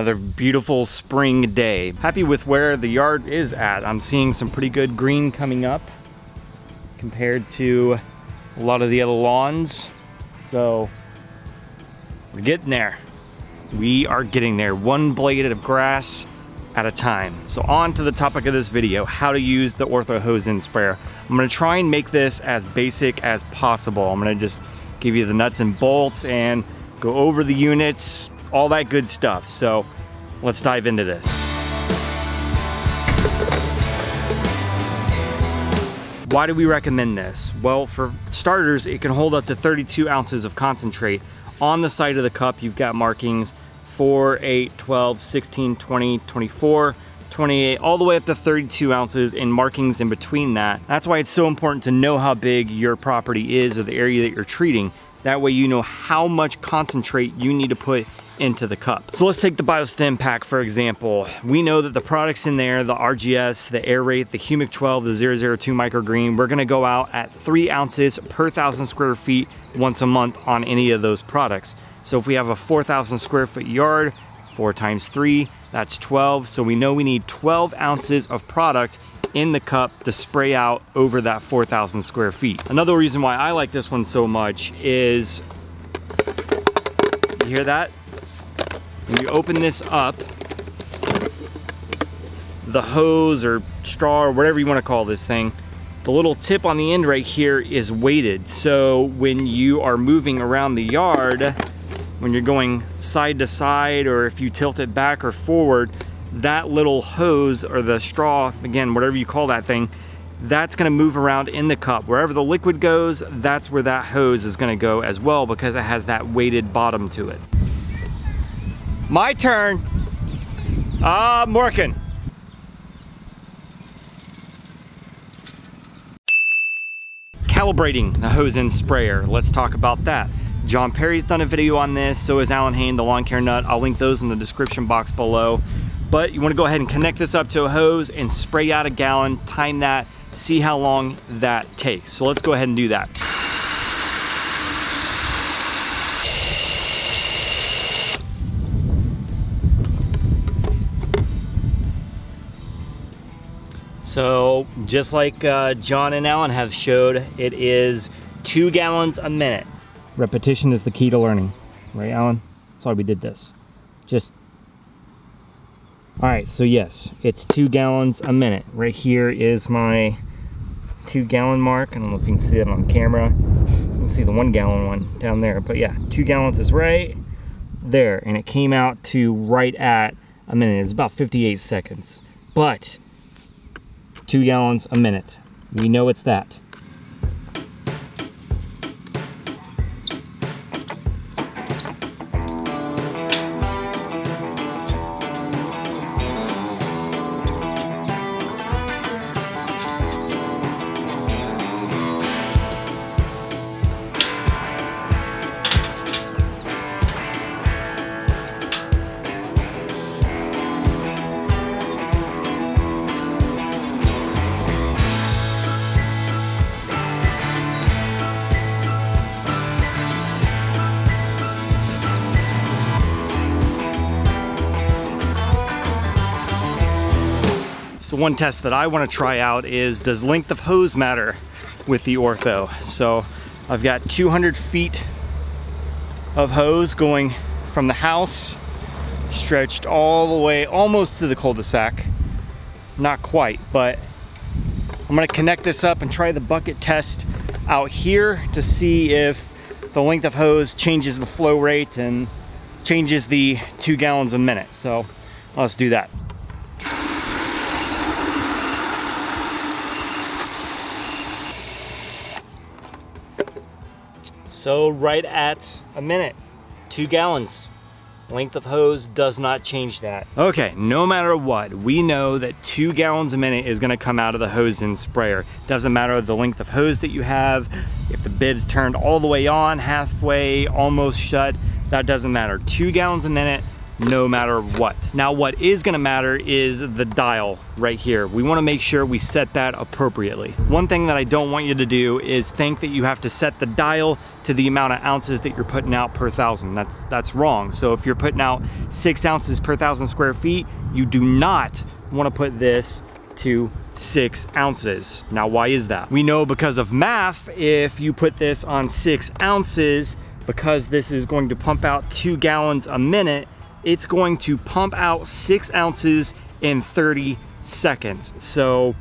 Another beautiful spring day. Happy with where the yard is at. I'm seeing some pretty good green coming up compared to a lot of the other lawns. So we're getting there. We are getting there. One blade of grass at a time. So on to the topic of this video, how to use the Ortho hose end sprayer. I'm gonna try and make this as basic as possible. I'm gonna just give you the nuts and bolts and go over the units, all that good stuff. So let's dive into this. Why do we recommend this? Well, for starters, it can hold up to 32 ounces of concentrate. On the side of the cup, you've got markings 4, 8, 12, 16, 20, 24, 28, all the way up to 32 ounces and markings in between that. That's why it's so important to know how big your property is or the area that you're treating that way you know how much concentrate you need to put into the cup. So let's take the BioStim pack for example. We know that the products in there, the RGS, the Aerate, the Humic 12, the 002 MicroGreene, we're gonna go out at three ounces per thousand square feet once a month on any of those products. So if we have a 4,000 square foot yard, four times three, that's 12. So we know we need 12 ounces of product in the cup to spray out over that 4,000 square feet. Another reason why I like this one so much is, you hear that? When you open this up, the hose or straw or whatever you want to call this thing, the little tip on the end right here is weighted. So when you are moving around the yard, when you're going side to side or if you tilt it back or forward, that little hose or the straw, again, whatever you call that thing, that's gonna move around in the cup. Wherever the liquid goes, that's where that hose is gonna go as well because it has that weighted bottom to it. My turn. Ah, I'm working. Calibrating the hose end sprayer. Let's talk about that. John Perry's done a video on this, so is Allyn Hane, the lawn care nut. I'll link those in the description box below. But you wanna go ahead and connect this up to a hose and spray out a gallon, time that, see how long that takes. So let's go ahead and do that. So just like uh, John and Allyn have showed, it is two gallons a minute. Repetition is the key to learning, right Allyn? That's why we did this. Just all right, so yes, it's two gallons a minute. Right here is my two gallon mark. I don't know if you can see that on camera. You can see the one gallon one down there, but yeah, two gallons is right there. And it came out to right at a minute. It's about 58 seconds, but two gallons a minute. We know it's that. One test that I want to try out is does length of hose matter with the Ortho? So I've got 200 feet of hose going from the house stretched all the way almost to the cul-de-sac. Not quite, but I'm gonna connect this up and try the bucket test out here to see if the length of hose changes the flow rate and changes the two gallons a minute. So let's do that. So right at a minute, two gallons. Length of hose does not change that. Okay, no matter what, we know that two gallons a minute is gonna come out of the hose end sprayer. Doesn't matter the length of hose that you have, if the bib's turned all the way on, halfway, almost shut, that doesn't matter. Two gallons a minute, no matter what. Now what is gonna matter is the dial right here. We wanna make sure we set that appropriately. One thing that I don't want you to do is think that you have to set the dial to the amount of ounces that you're putting out per thousand. That's, that's wrong. So if you're putting out six ounces per thousand square feet, you do not wanna put this to six ounces. Now, why is that? We know because of math, if you put this on six ounces, because this is going to pump out two gallons a minute, it's going to pump out six ounces in 30 seconds. So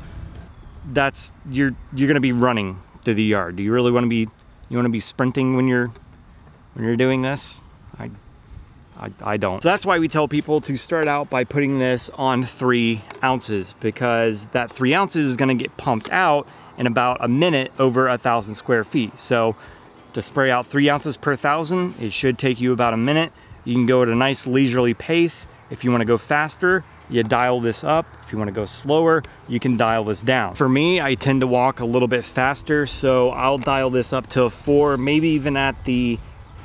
that's, you're, you're gonna be running through the yard. Do you really wanna be, you wanna be sprinting when you're, when you're doing this? I, I, I don't. So that's why we tell people to start out by putting this on three ounces because that three ounces is gonna get pumped out in about a minute over a thousand square feet. So to spray out three ounces per thousand, it should take you about a minute. You can go at a nice leisurely pace. If you wanna go faster, you dial this up. If you wanna go slower, you can dial this down. For me, I tend to walk a little bit faster, so I'll dial this up to a four, maybe even at the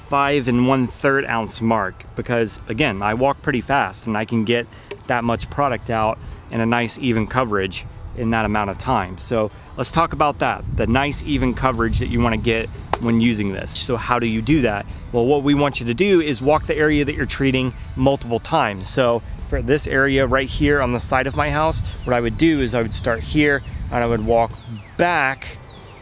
five and one third ounce mark because again, I walk pretty fast and I can get that much product out in a nice even coverage in that amount of time. So let's talk about that, the nice even coverage that you wanna get when using this. So how do you do that? Well, what we want you to do is walk the area that you're treating multiple times. So for this area right here on the side of my house, what I would do is I would start here and I would walk back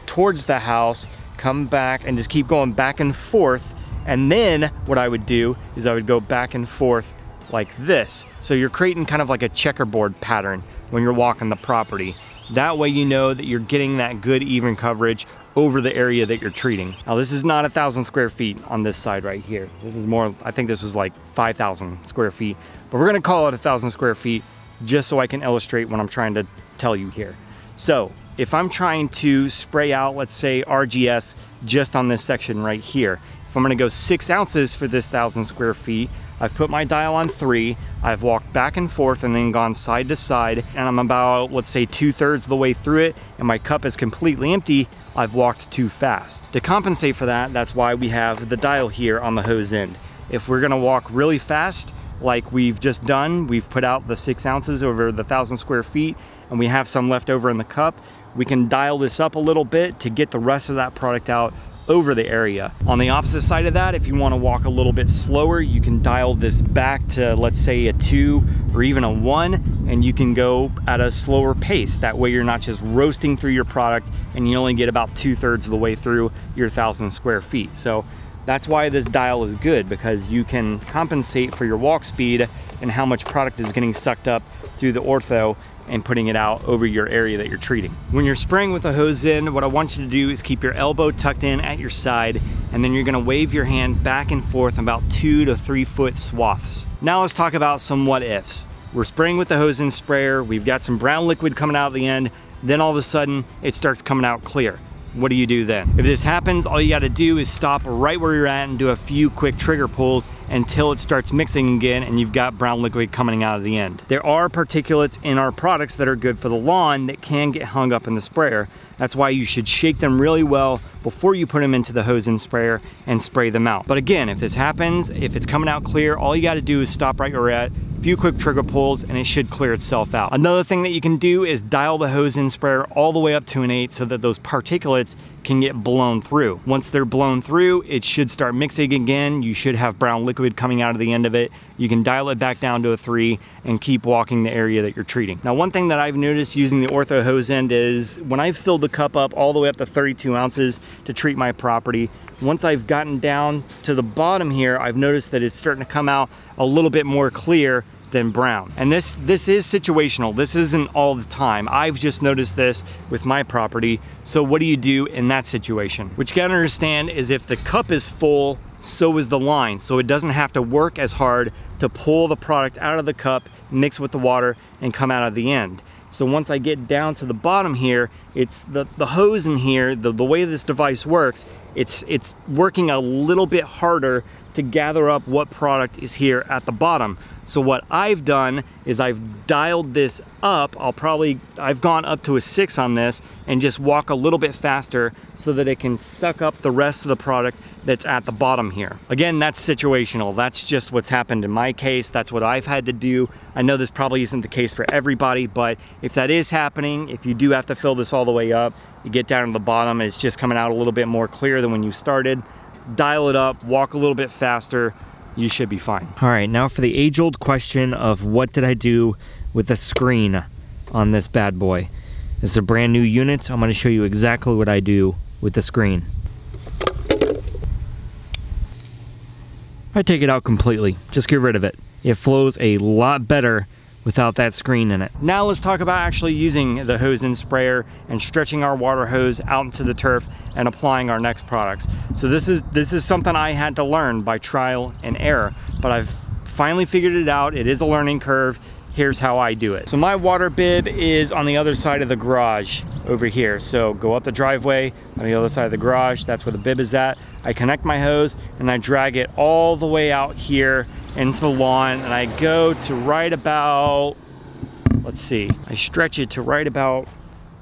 towards the house, come back and just keep going back and forth. And then what I would do is I would go back and forth like this. So you're creating kind of like a checkerboard pattern when you're walking the property. That way you know that you're getting that good even coverage over the area that you're treating. Now this is not a thousand square feet on this side right here. This is more, I think this was like 5,000 square feet, but we're gonna call it a thousand square feet just so I can illustrate what I'm trying to tell you here. So if I'm trying to spray out, let's say RGS just on this section right here, if I'm gonna go six ounces for this thousand square feet, I've put my dial on three, I've walked back and forth and then gone side to side, and I'm about, let's say two thirds of the way through it, and my cup is completely empty, I've walked too fast. To compensate for that, that's why we have the dial here on the hose end. If we're gonna walk really fast, like we've just done, we've put out the six ounces over the thousand square feet, and we have some left over in the cup, we can dial this up a little bit to get the rest of that product out over the area. On the opposite side of that, if you wanna walk a little bit slower, you can dial this back to, let's say a two or even a one, and you can go at a slower pace. That way you're not just roasting through your product and you only get about two thirds of the way through your thousand square feet. So that's why this dial is good because you can compensate for your walk speed and how much product is getting sucked up through the ortho and putting it out over your area that you're treating. When you're spraying with a hose end, what I want you to do is keep your elbow tucked in at your side, and then you're gonna wave your hand back and forth about two to three foot swaths. Now let's talk about some what ifs. We're spraying with the hose end sprayer, we've got some brown liquid coming out of the end, then all of a sudden it starts coming out clear what do you do then? If this happens, all you gotta do is stop right where you're at and do a few quick trigger pulls until it starts mixing again and you've got brown liquid coming out of the end. There are particulates in our products that are good for the lawn that can get hung up in the sprayer. That's why you should shake them really well before you put them into the hose end sprayer and spray them out. But again, if this happens, if it's coming out clear, all you gotta do is stop right where you're at, a few quick trigger pulls and it should clear itself out. Another thing that you can do is dial the hose end sprayer all the way up to an 8 so that those particulates can get blown through. Once they're blown through, it should start mixing again. You should have brown liquid coming out of the end of it. You can dial it back down to a 3 and keep walking the area that you're treating. Now one thing that I've noticed using the ortho hose end is when I've filled the cup up all the way up to 32 ounces to treat my property, once I've gotten down to the bottom here, I've noticed that it's starting to come out a little bit more clear than brown. And this, this is situational. This isn't all the time. I've just noticed this with my property. So what do you do in that situation? What you gotta understand is if the cup is full, so is the line. So it doesn't have to work as hard to pull the product out of the cup, mix with the water, and come out of the end. So once I get down to the bottom here, it's the, the hose in here, the, the way this device works, it's, it's working a little bit harder to gather up what product is here at the bottom. So what I've done is I've dialed this up. I'll probably, I've gone up to a six on this and just walk a little bit faster so that it can suck up the rest of the product that's at the bottom here. Again, that's situational. That's just what's happened in my case. That's what I've had to do. I know this probably isn't the case for everybody, but if that is happening, if you do have to fill this all the way up, you get down to the bottom, it's just coming out a little bit more clear than when you started. Dial it up, walk a little bit faster, you should be fine. All right, now for the age-old question of what did I do with the screen on this bad boy. This is a brand new unit. I'm gonna show you exactly what I do with the screen. I take it out completely, just get rid of it. It flows a lot better without that screen in it. Now let's talk about actually using the hose end sprayer and stretching our water hose out into the turf and applying our N-Ext products. So this is, this is something I had to learn by trial and error, but I've finally figured it out. It is a learning curve. Here's how I do it. So my water bib is on the other side of the garage over here. So go up the driveway on the other side of the garage. That's where the bib is at. I connect my hose and I drag it all the way out here into the lawn and I go to right about, let's see, I stretch it to right about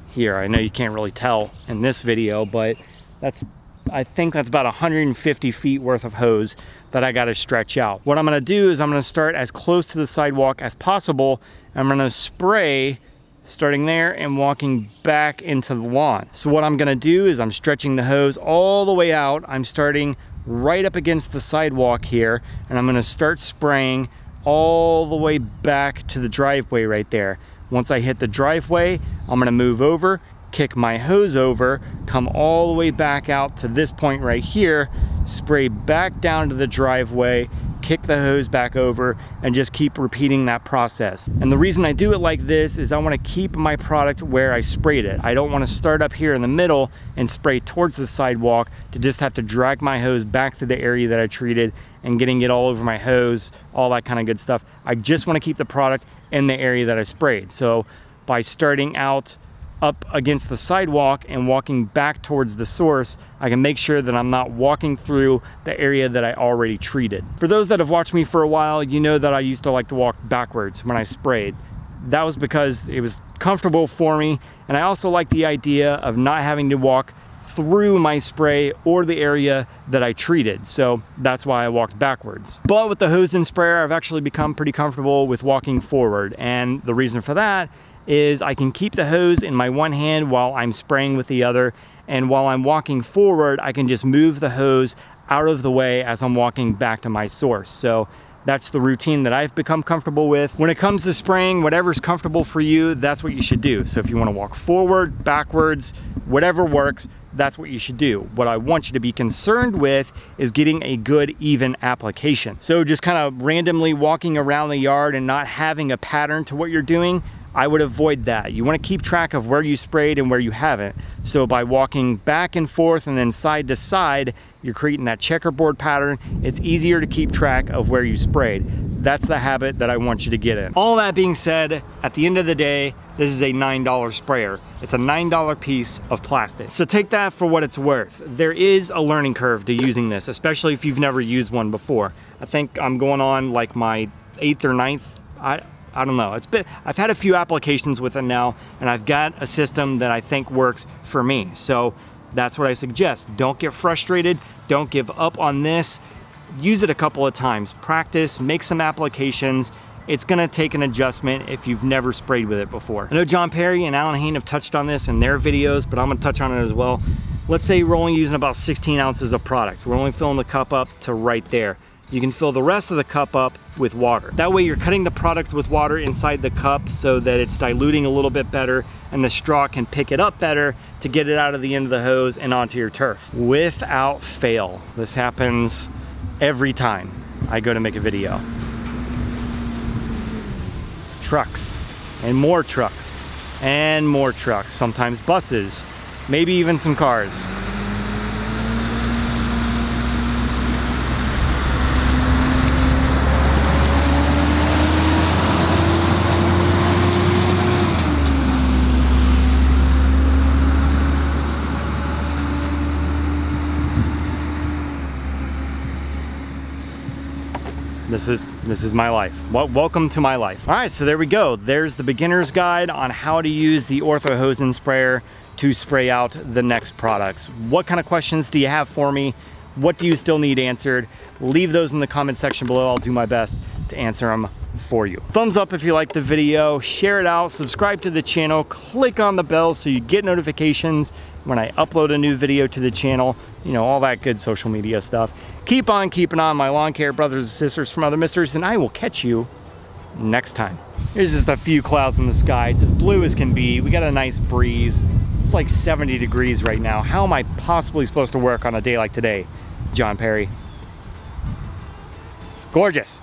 here. I know you can't really tell in this video, but that's, I think that's about 150 feet worth of hose that I gotta stretch out. What I'm gonna do is I'm gonna start as close to the sidewalk as possible. I'm gonna spray starting there and walking back into the lawn. So what I'm gonna do is I'm stretching the hose all the way out. I'm starting right up against the sidewalk here and I'm gonna start spraying all the way back to the driveway right there. Once I hit the driveway, I'm gonna move over, kick my hose over, come all the way back out to this point right here, spray back down to the driveway, kick the hose back over and just keep repeating that process. And the reason I do it like this is I wanna keep my product where I sprayed it. I don't wanna start up here in the middle and spray towards the sidewalk to just have to drag my hose back to the area that I treated and getting it all over my hose, all that kind of good stuff. I just wanna keep the product in the area that I sprayed. So by starting out up against the sidewalk and walking back towards the source, I can make sure that I'm not walking through the area that I already treated. For those that have watched me for a while, you know that I used to like to walk backwards when I sprayed. That was because it was comfortable for me, and I also like the idea of not having to walk through my spray or the area that I treated. So that's why I walked backwards. But with the hose end sprayer, I've actually become pretty comfortable with walking forward. And the reason for that is I can keep the hose in my one hand while I'm spraying with the other. And while I'm walking forward, I can just move the hose out of the way as I'm walking back to my source. So that's the routine that I've become comfortable with. When it comes to spraying, whatever's comfortable for you, that's what you should do. So if you wanna walk forward, backwards, whatever works, that's what you should do. What I want you to be concerned with is getting a good even application. So just kind of randomly walking around the yard and not having a pattern to what you're doing, I would avoid that. You want to keep track of where you sprayed and where you haven't. So by walking back and forth and then side to side, you're creating that checkerboard pattern. It's easier to keep track of where you sprayed. That's the habit that I want you to get in. All that being said, at the end of the day, this is a $9 sprayer. It's a $9 piece of plastic. So take that for what it's worth. There is a learning curve to using this, especially if you've never used one before. I think I'm going on like my eighth or ninth, I, I don't know. It's been, I've had a few applications with it now, and I've got a system that I think works for me. So that's what I suggest. Don't get frustrated. Don't give up on this. Use it a couple of times. Practice, make some applications. It's gonna take an adjustment if you've never sprayed with it before. I know John Perry and Allyn Hane have touched on this in their videos, but I'm gonna touch on it as well. Let's say we're only using about 16 ounces of product. We're only filling the cup up to right there you can fill the rest of the cup up with water. That way you're cutting the product with water inside the cup so that it's diluting a little bit better and the straw can pick it up better to get it out of the end of the hose and onto your turf. Without fail, this happens every time I go to make a video. Trucks and more trucks and more trucks, sometimes buses, maybe even some cars. This is this is my life. Well, welcome to my life. All right, so there we go. There's the beginner's guide on how to use the Ortho hose end sprayer to spray out the N-Ext products. What kind of questions do you have for me? What do you still need answered? Leave those in the comment section below. I'll do my best to answer them for you. Thumbs up if you like the video, share it out, subscribe to the channel, click on the bell so you get notifications when I upload a new video to the channel, you know, all that good social media stuff. Keep on keeping on my lawn care brothers and sisters from other misters, and I will catch you next time. There's just a few clouds in the sky. It's as blue as can be. We got a nice breeze. It's like 70 degrees right now. How am I possibly supposed to work on a day like today, John Perry? It's gorgeous.